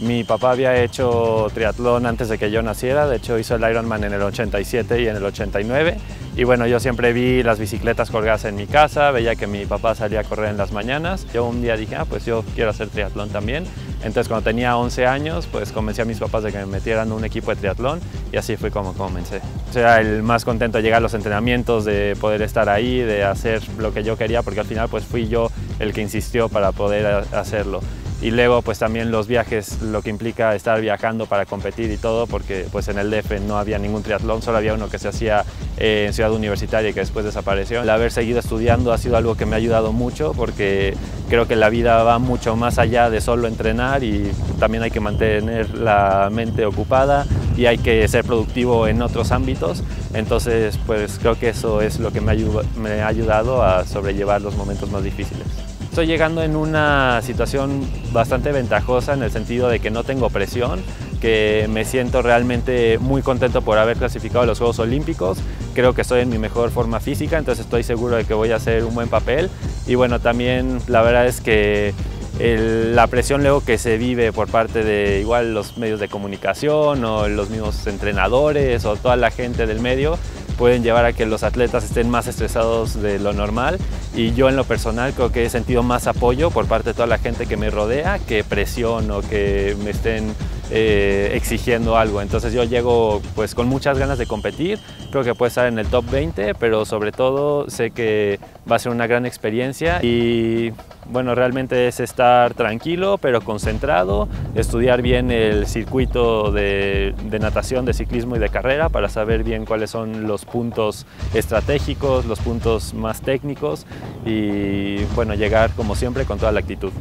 Mi papá había hecho triatlón antes de que yo naciera, de hecho hizo el Ironman en el 87 y en el 89. Y bueno, yo siempre vi las bicicletas colgadas en mi casa, veía que mi papá salía a correr en las mañanas. Yo un día dije, ah, pues yo quiero hacer triatlón también. Entonces cuando tenía 11 años, pues convencí a mis papás de que me metieran un equipo de triatlón y así fue como comencé. O el más contento de llegar a los entrenamientos, de poder estar ahí, de hacer lo que yo quería, porque al final pues fui yo el que insistió para poder hacerlo y luego pues también los viajes, lo que implica estar viajando para competir y todo, porque pues en el DF no había ningún triatlón, solo había uno que se hacía eh, en Ciudad Universitaria y que después desapareció. El haber seguido estudiando ha sido algo que me ha ayudado mucho porque creo que la vida va mucho más allá de solo entrenar y también hay que mantener la mente ocupada y hay que ser productivo en otros ámbitos. Entonces pues creo que eso es lo que me, me ha ayudado a sobrellevar los momentos más difíciles. Estoy llegando en una situación bastante ventajosa en el sentido de que no tengo presión, que me siento realmente muy contento por haber clasificado a los Juegos Olímpicos. Creo que estoy en mi mejor forma física, entonces estoy seguro de que voy a hacer un buen papel. Y bueno, también la verdad es que la presión luego que se vive por parte de igual los medios de comunicación o los mismos entrenadores o toda la gente del medio pueden llevar a que los atletas estén más estresados de lo normal. Y yo en lo personal creo que he sentido más apoyo por parte de toda la gente que me rodea que presión o que me estén eh, exigiendo algo. Entonces yo llego pues con muchas ganas de competir, creo que puede estar en el top 20, pero sobre todo sé que va a ser una gran experiencia y bueno, realmente es estar tranquilo pero concentrado, estudiar bien el circuito de, natación, de ciclismo y de carrera para saber bien cuáles son los puntos estratégicos, los puntos más técnicos y bueno, llegar como siempre con toda la actitud.